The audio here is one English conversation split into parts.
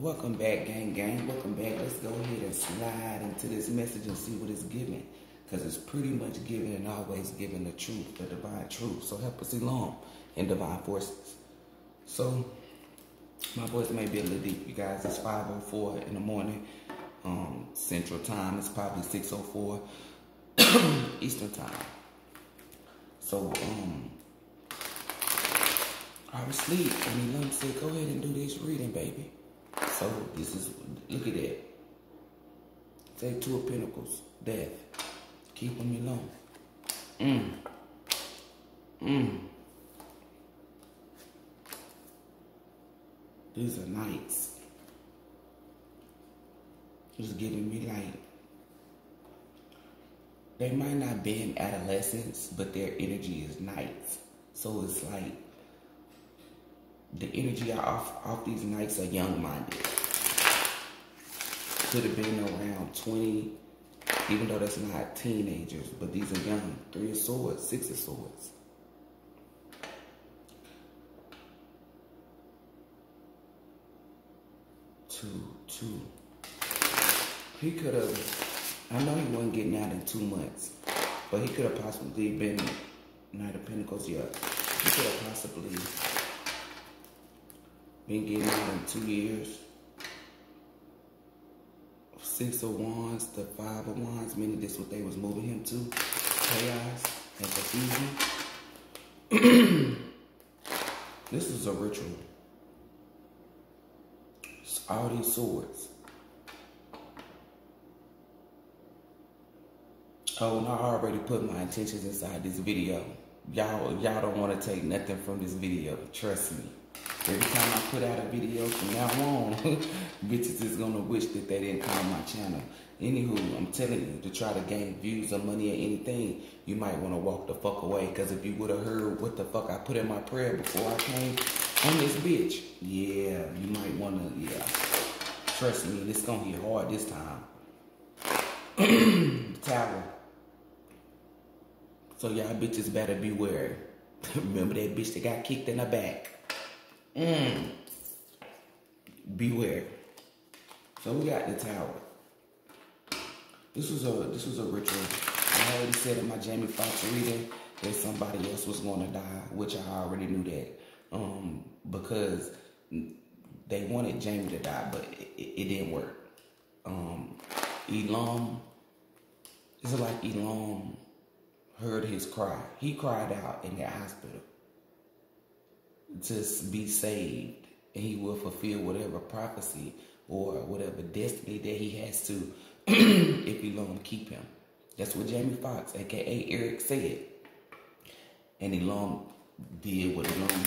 Welcome back, gang, gang. Welcome back. Let's go ahead and slide into this message and see what it's giving. Because it's pretty much giving and always giving the truth, the divine truth. So help us along in divine forces. So, my voice may be a little deep, you guys. It's 5.04 in the morning. Um, Central Time. It's probably 6.04 Eastern Time. So, um, I was asleep and lump said, go ahead and do this reading, baby. So this is, look at that. Take two of pentacles, death. Keep them alone. Mmm. Mmm. These are nights. Just giving me like, they might not be in adolescence, but their energy is knights. So it's like, the energy off off these knights are young minded. Could have been around 20, even though that's not teenagers, but these are young. Three of swords, six of swords. Two, two. He could have, I know he wasn't getting out in two months, but he could have possibly been Knight of Pentacles, yeah. He could have possibly been getting out in two years. Six of Wands to Five of Wands, meaning this what they was moving him to. Chaos and confusion. this is a ritual. It's all these swords. Oh, and I already put my intentions inside this video. Y'all, y'all don't want to take nothing from this video. Trust me. Every time I put out a video from now on, bitches is gonna wish that they didn't come on my channel. Anywho, I'm telling you, to try to gain views or money or anything, you might want to walk the fuck away. Because if you would have heard what the fuck I put in my prayer before I came on this bitch, yeah, you might want to, yeah. Trust me, it's gonna hit hard this time. Tower. So y'all bitches better beware. Remember that bitch that got kicked in the back. Mm. Beware. So we got the tower. This was a this was a ritual. I already said in my Jamie Foxx reading that somebody else was going to die, which I already knew that. Um, because they wanted Jamie to die, but it, it, didn't work. Um, Elohym, it's like Elohym heard his cry. He cried out in that hospital to be saved and he will fulfill whatever prophecy or whatever destiny that he has to if he long keep him. That's what Jamie Foxx, aka Eric, said. And he long did what he long.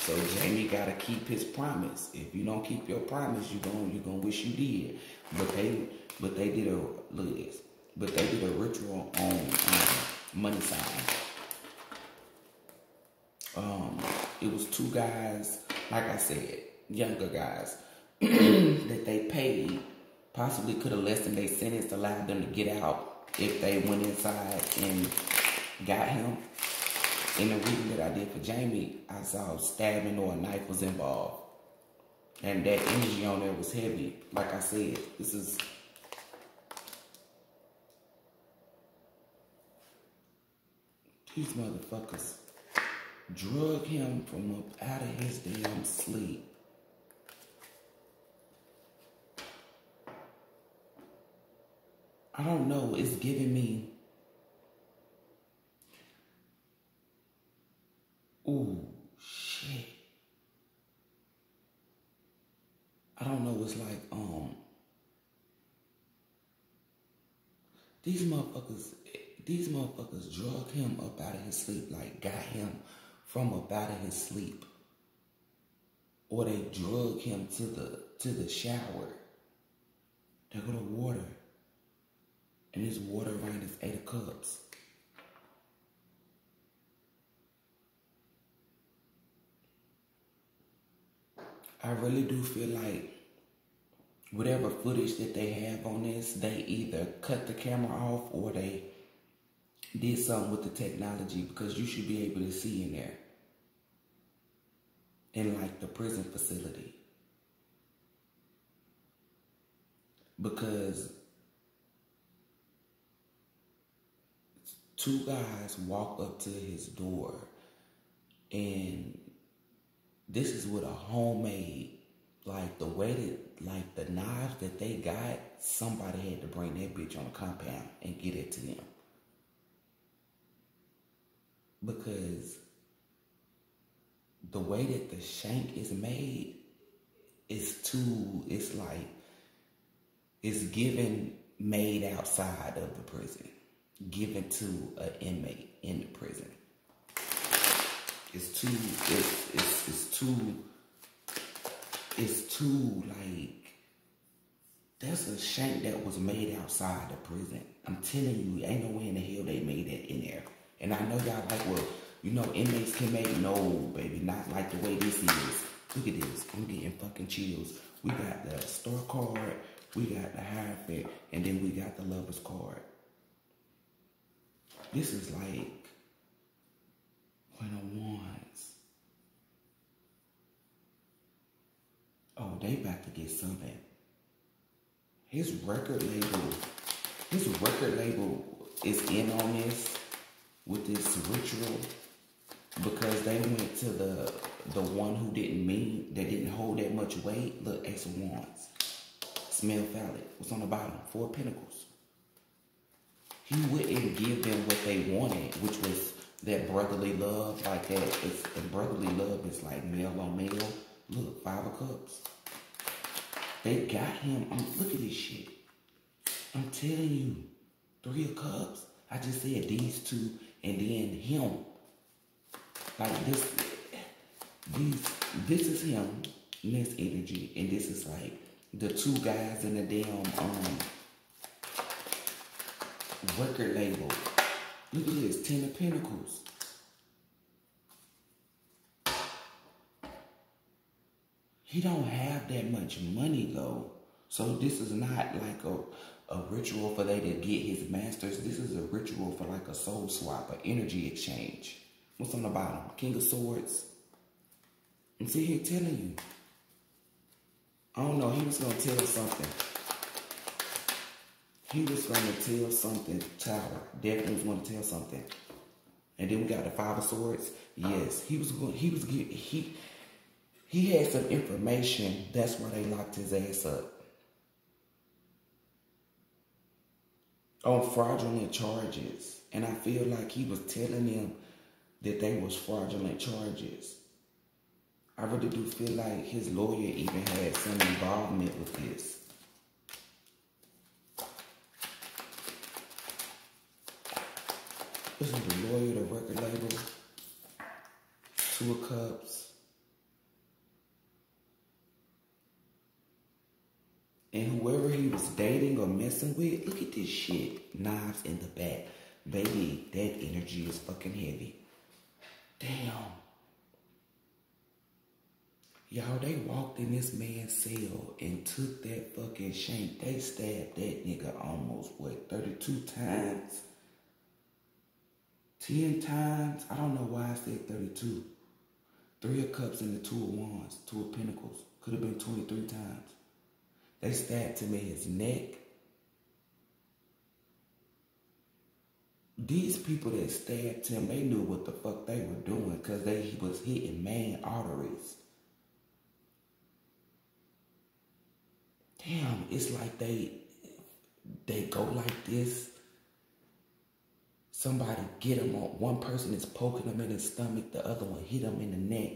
So Jamie gotta keep his promise. If you don't keep your promise, you going you gonna wish you did. But they but they did a look at this. But they did a ritual on um, money sign um, it was two guys, like I said, younger guys, that they paid, possibly could have lessened their sentence, allowed them to get out if they went inside and got him. In the reading that I did for Jamie, I saw stabbing or a knife was involved. And that energy on there was heavy. Like I said, this is these motherfuckers drug him from up out of his damn sleep. I don't know, it's giving me Ooh, shit. I don't know, it's like, um, these motherfuckers, these motherfuckers drug him up out of his sleep, like got him from up out of his sleep. Or they drug him to the to the shower. They go to water. And his water ran his eight of cups. I really do feel like whatever footage that they have on this, they either cut the camera off or they did something with the technology because you should be able to see in there. In like the prison facility. because two guys walk up to his door and this is with a homemade like the way that like the knives that they got somebody had to bring that bitch on the compound and get it to them because the way that the shank is made is too it's like it's given made outside of the prison given to an inmate in the prison it's too it's it's, it's too it's too like that's a shank that was made outside the prison. I'm telling you, ain't no way in the hell they made that in there. And I know y'all like, well, you know, inmates can make no, baby, not like the way this is. Look at this. I'm getting fucking chills. We got the store card, we got the Hierophant, and then we got the lover's card. This is like when a wands. Oh, they about to get something. His record label, his record label is in on this with this ritual because they went to the the one who didn't mean that didn't hold that much weight. Look, Ace of Wands. Smell valid. What's on the bottom? Four Pentacles. He wouldn't give them what they wanted, which was that brotherly love, like that. It's and brotherly love is like male on male. Look, five of cups. They got him. I'm, look at this shit. I'm telling you, three of cups. I just said these two, and then him. Like this, these. This is him this energy, and this is like the two guys in the damn um record label. Look at this, Ten of Pentacles. He don't have that much money though. So this is not like a, a ritual for they to get his masters. This is a ritual for like a soul swap, an energy exchange. What's on the bottom? King of Swords. I'm sitting here telling you. I don't know, he was gonna tell something. He was gonna tell something, Tower. Definitely was gonna tell something. And then we got the Five of Swords. Yes, he was going. He was he he had some information. That's why they locked his ass up on fraudulent charges, and I feel like he was telling them that they was fraudulent charges. I really do feel like his lawyer even had some involvement with this. This is the lawyer, the record label, two of cups. And whoever he was dating or messing with, look at this shit. Knives in the back. Baby, that energy is fucking heavy. Damn. Y'all, they walked in this man's cell and took that fucking shank. They stabbed that nigga almost, what, 32 times? 10 times? I don't know why I said 32. Three of cups and the two of wands, two of pentacles. Could have been 23 times. They stabbed him in his neck. These people that stabbed him, they knew what the fuck they were doing because they was hitting main arteries. Damn, it's like they they go like this. Somebody get him on. One person is poking him in his stomach. The other one hit him in the neck.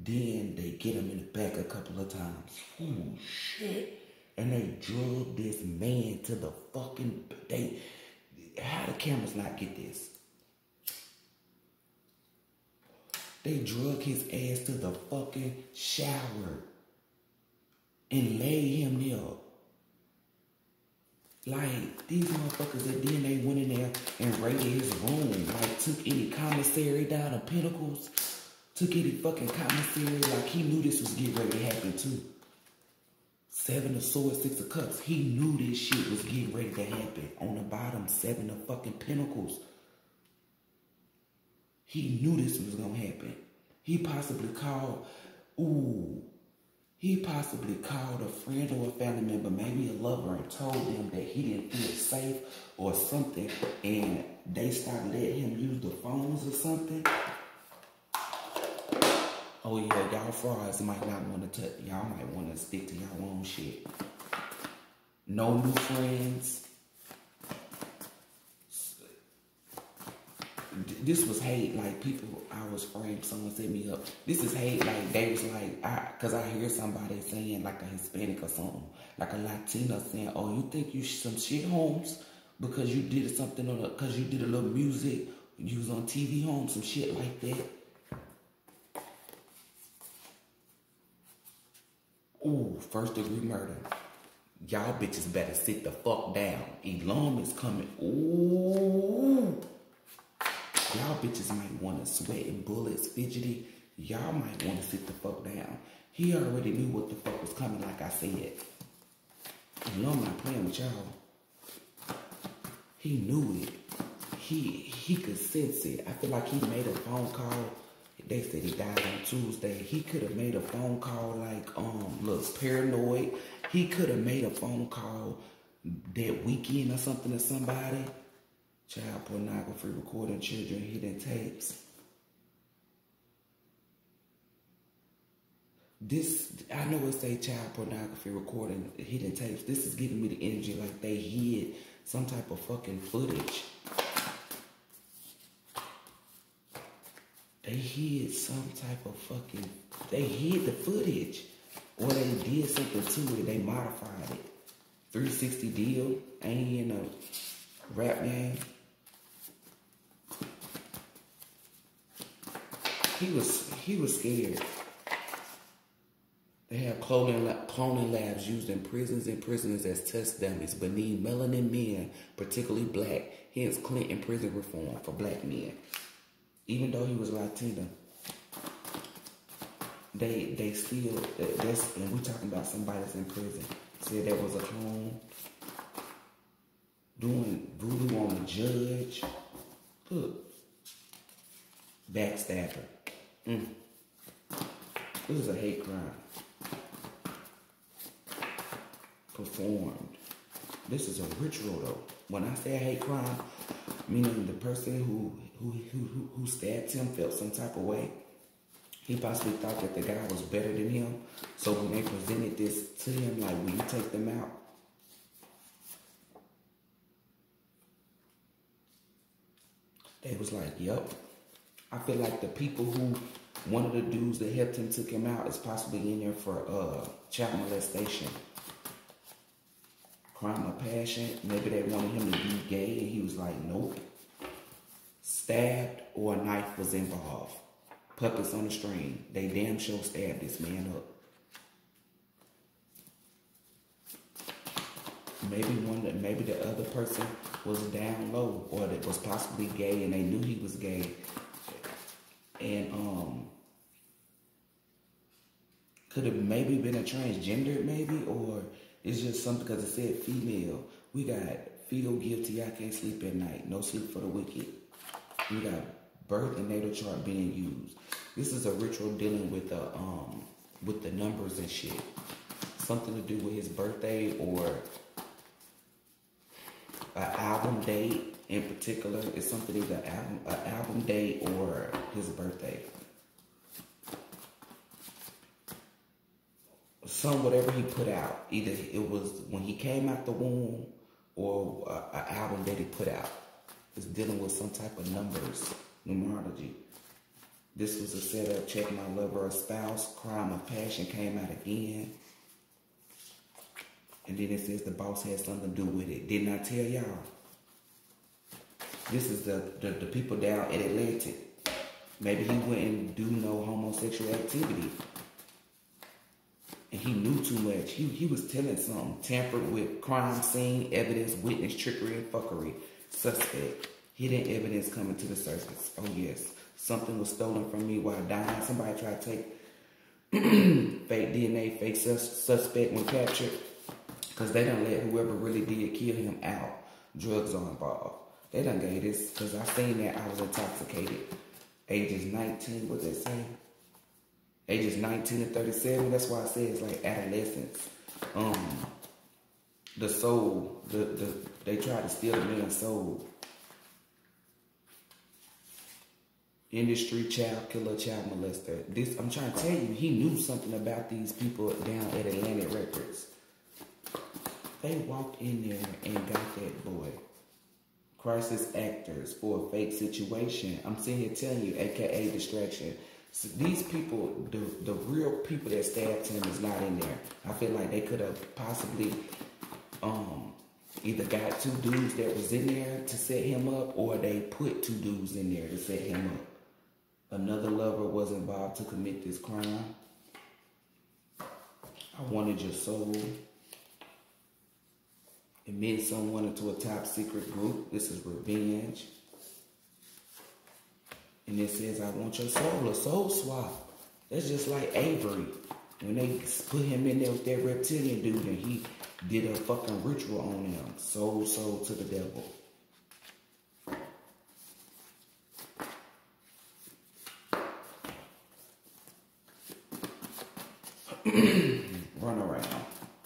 Then they get him in the back a couple of times. Oh shit! And they drug this man to the fucking. They. How the cameras not get this? They drug his ass to the fucking shower and laid him there. Like these motherfuckers that then they went in there and raided his room. Like took any commissary down to Pentacles, took any fucking commissary. Like he knew this was getting ready to happen too. Seven of swords, six of cups. He knew this shit was getting ready to happen. On the bottom, seven of fucking pentacles. He knew this was gonna happen. He possibly called, ooh, he possibly called a friend or a family member, maybe a lover, and told them that he didn't feel safe or something, and they stopped letting him use the phones or something. Oh yeah, y'all frauds might not want to touch. Y'all might want to stick to y'all own shit. No new friends. this was hate. Like people, I was framed. Someone set me up. This is hate. Like they was like, I, cause I hear somebody saying like a Hispanic or something, like a Latina saying, "Oh, you think you some shit, homes because you did something on, cause you did a little music, you was on TV, Holmes, some shit like that." Ooh, first degree murder. Y'all bitches better sit the fuck down. Elohym is coming. Ooh. Y'all bitches might want to sweat and bullets, fidgety. Y'all might want to sit the fuck down. He already knew what the fuck was coming, like I said. You not playing with y'all. He knew it. He he could sense it. I feel like he made a phone call. They said he died on Tuesday. He could have made a phone call like um looks paranoid. He could have made a phone call that weekend or something to somebody child pornography, recording children, hidden tapes. This, I know it's a child pornography, recording hidden tapes. This is giving me the energy like they hid some type of fucking footage. They hid some type of fucking, they hid the footage. Or they did something to it, they modified it. 360 deal, ain't in a rap game. he was he was scared. They have cloning, cloning labs used in prisons and prisoners as test dummies beneath melanin men, particularly black. Hence, Clinton prison reform for black men. Even though he was Latino, they they still that's and we're talking about somebody that's in prison. Said there was a clone doing voodoo on the judge. Look, backstabber. Mm. This is a hate crime. Performed. This is a ritual though. When I say a hate crime, meaning the person who who who who stabbed him felt some type of way. He possibly thought that the guy was better than him. So when they presented this to him, like, will you take them out? They was like, yep. I feel like the people who one of the dudes that helped him took him out is possibly in there for uh, child molestation. Crime of passion. Maybe they wanted him to be gay and he was like, nope. Stabbed or a knife was involved. Puppets on the string. They damn sure stabbed this man up. Maybe one that maybe the other person was down low or that was possibly gay and they knew he was gay and um could have maybe been a transgender maybe or it's just something because it said female we got feel guilty i can't sleep at night no sleep for the wicked we got birth and natal chart being used this is a ritual dealing with the um with the numbers and shit something to do with his birthday or an album date in particular is something either album, an album date or his birthday. Some whatever he put out, either it was when he came out the womb or an album that he put out. It's dealing with some type of numbers, numerology. This was a setup, check my lover or spouse, crime of passion came out again. And then it says the boss had something to do with it. Didn't I tell y'all? This is the, the, the people down in Atlantic. Maybe he wouldn't do no homosexual activity. And he knew too much. He, he was telling something. Tampered with crime scene, evidence, witness, trickery, and fuckery. Suspect. Hidden evidence coming to the surface. Oh, yes. Something was stolen from me while dying. Somebody tried to take fake DNA, fake sus suspect when captured. Because they don't let whoever really did kill him out. Drugs are involved. They done gave this because I seen that I was intoxicated. Ages 19, what they say? ages 19 to 37. That's why I say it's like adolescence. Um, the soul, the, the they try to steal the man's soul. Industry child killer, child molester. This I'm trying to tell you, he knew something about these people down at Atlantic Records. They walked in there and got that boy. Crisis actors for a fake situation. I'm sitting here telling you, aka distraction. So these people, the the real people that stabbed him is not in there. I feel like they could have possibly um either got two dudes that was in there to set him up or they put two dudes in there to set him up. Another lover was involved to commit this crime. I wanted your soul. It Admit someone into a top secret group. This is revenge. And it says, I want your soul, a soul swap. That's just like Avery. When they put him in there with that reptilian dude and he did a fucking ritual on him. Soul, soul to the devil. run around.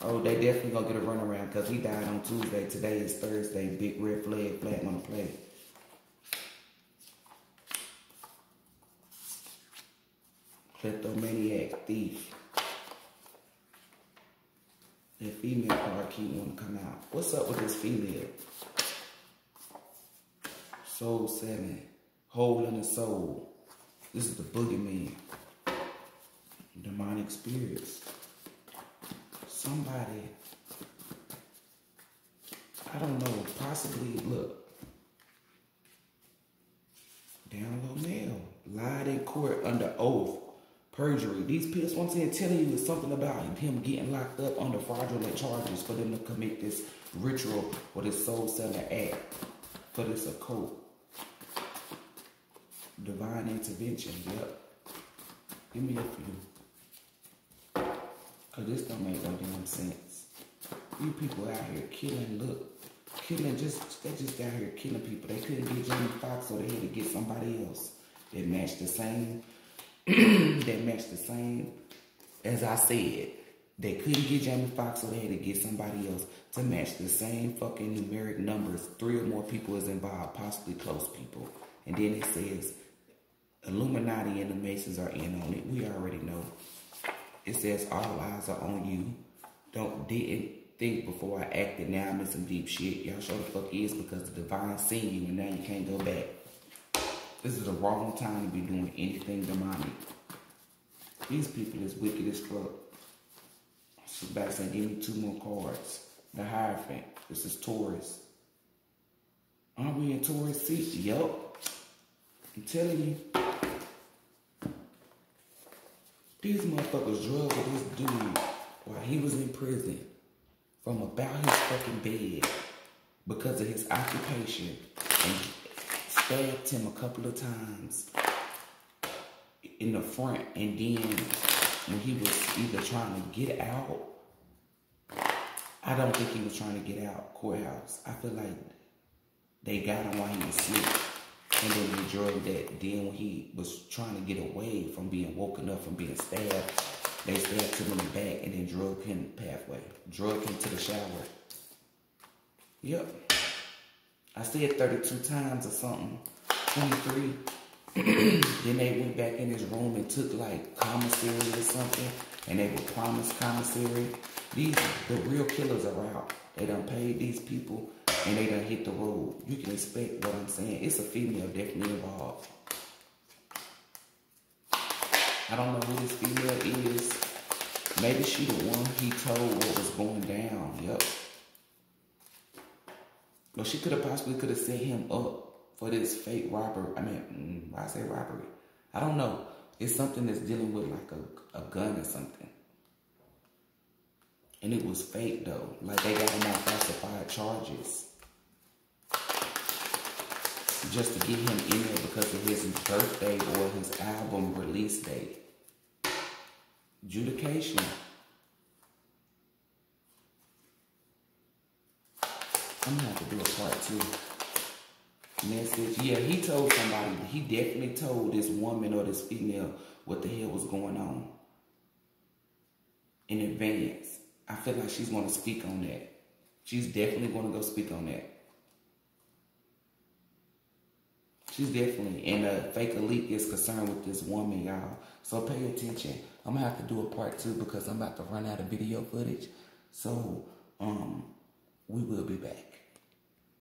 Oh, they definitely gonna get a run around because he died on Tuesday. Today is Thursday. Big red flag, flag on the play. Kleptomaniac, thief. That female card keep want to come out. What's up with this female? Soul seven. Hole in the soul. This is the boogeyman. Demonic spirits. Somebody, I don't know, possibly, look, down low mail, lied in court under oath, perjury. These pills, once again, telling you is something about him getting locked up under fraudulent charges for them to commit this ritual or this soul selling act for this occult. Divine intervention, yep. Give me a few. Cause this don't make no damn sense. You people out here killing, look, killing just they just out here killing people. They couldn't get Jamie Foxx, so they had to get somebody else that matched the same that matched the same as I said. They couldn't get Jamie Foxx, so they had to get somebody else to match the same fucking numeric numbers. Three or more people is involved, possibly close people. And then it says Illuminati and the Masons are in on it. We already know. It says all eyes are on you. Don't didn't think before I acted. Now I'm in some deep shit. Y'all sure the fuck is because the divine seen you and now you can't go back. This is the wrong time to be doing anything demonic. These people is wicked as fuck. So back saying, give me two more cards. The Hierophant. This is Taurus. Aren't we in Taurus seat? Yup. I'm telling you. These motherfuckers drugged this dude while he was in prison from about his fucking bed because of his occupation and stabbed him a couple of times in the front and then when he was either trying to get out I don't think he was trying to get out courthouse. I feel like they got him while he was asleep. And then they drugged that. Then when he was trying to get away from being woken up from being stabbed, they stabbed him in the back and then drug him pathway. Drug him to the shower. Yep. I said 32 times or something. 23. then they went back in his room and took like commissary or something. And they were promised commissary. These, the real killers are out. They done paid these people and they done hit the road. You can expect what I'm saying. It's a female definitely involved. I don't know who this female is. Maybe she the one he told what was going down. Yep. But she could have possibly could have set him up for this fake robbery. I mean, mm, why I say robbery? I don't know. It's something that's dealing with like a, a gun or something. And it was fake though. Like they got him on falsified charges just to get him in there because of his birthday or his album release date. Judication. I'm gonna have to do a part two. Message. Yeah, he told somebody, he definitely told this woman or this female what the hell was going on. in advance. I feel like she's to speak on that. She's definitely to go speak on that. She's definitely, and the fake elite is concerned with this woman, y'all. So pay attention. I'm gonna have to do a part two because I'm about to run out of video footage. So, um, we will be back.